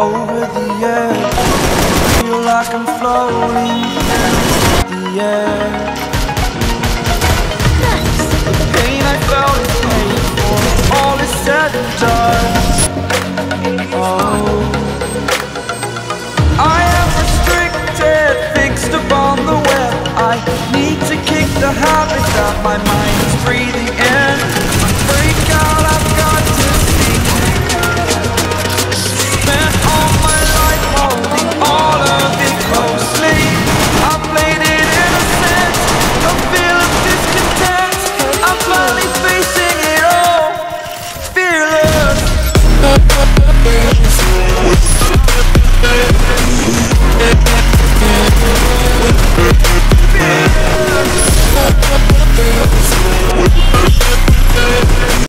Over the edge, feel like I'm floating. the habits of my